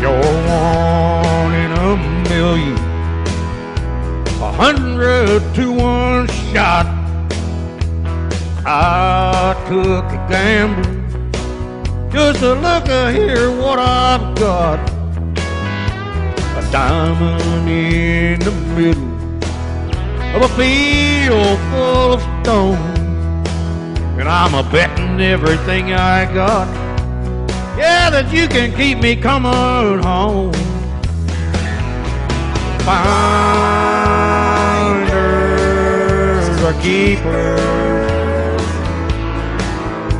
You're one in a million, a hundred to one shot. I took a gamble just to look at here what I've got. A diamond in the middle of a field full of stones, and I'm a betting everything I got. Yeah, that you can keep me coming home. Finders are keepers.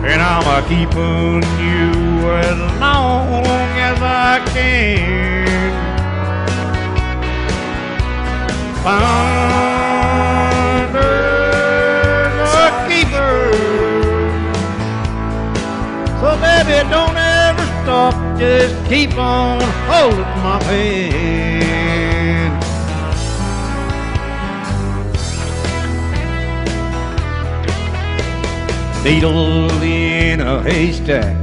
And I'm a keeping you as long as I can. Finders are keepers. So baby, don't stop. Just keep on holding my hand. Needle in a haystack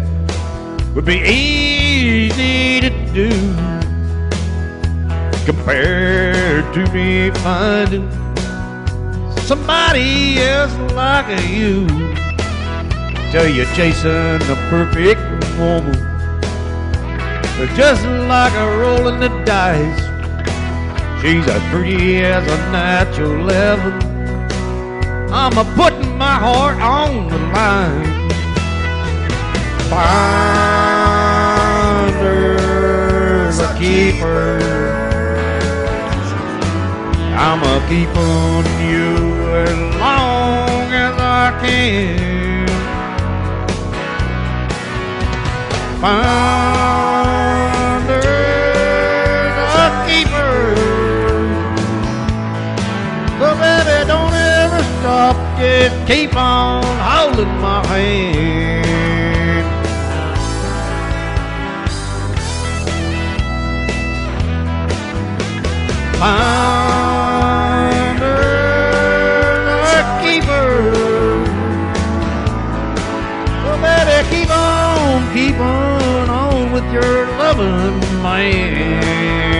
would be easy to do compared to me finding somebody else like you. Tell you chasing the perfect woman, just like a rolling the dice. She's as pretty as a natural level. I'm a putting my heart on the line. Finders a keeper. I'm a keeping you as long as I can. Finders So baby, don't ever stop. Just keep on holding my hand. Finders a keeper. So baby, keep on, keep on, on with your loving man.